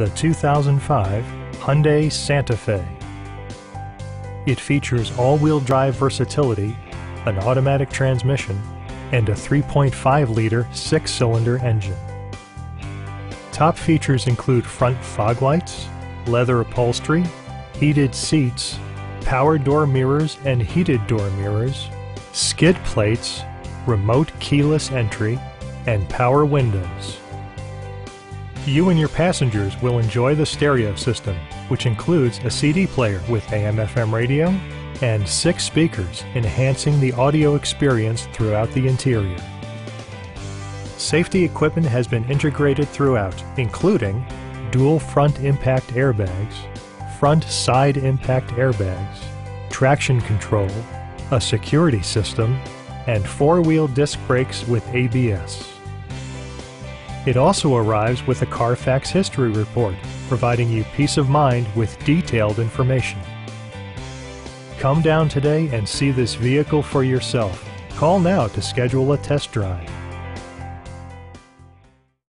the 2005 Hyundai Santa Fe. It features all-wheel drive versatility, an automatic transmission, and a 3.5-liter six-cylinder engine. Top features include front fog lights, leather upholstery, heated seats, power door mirrors and heated door mirrors, skid plates, remote keyless entry, and power windows. You and your passengers will enjoy the stereo system, which includes a CD player with AM-FM radio and six speakers, enhancing the audio experience throughout the interior. Safety equipment has been integrated throughout, including dual front impact airbags, front side impact airbags, traction control, a security system, and four-wheel disc brakes with ABS. It also arrives with a Carfax history report, providing you peace of mind with detailed information. Come down today and see this vehicle for yourself. Call now to schedule a test drive.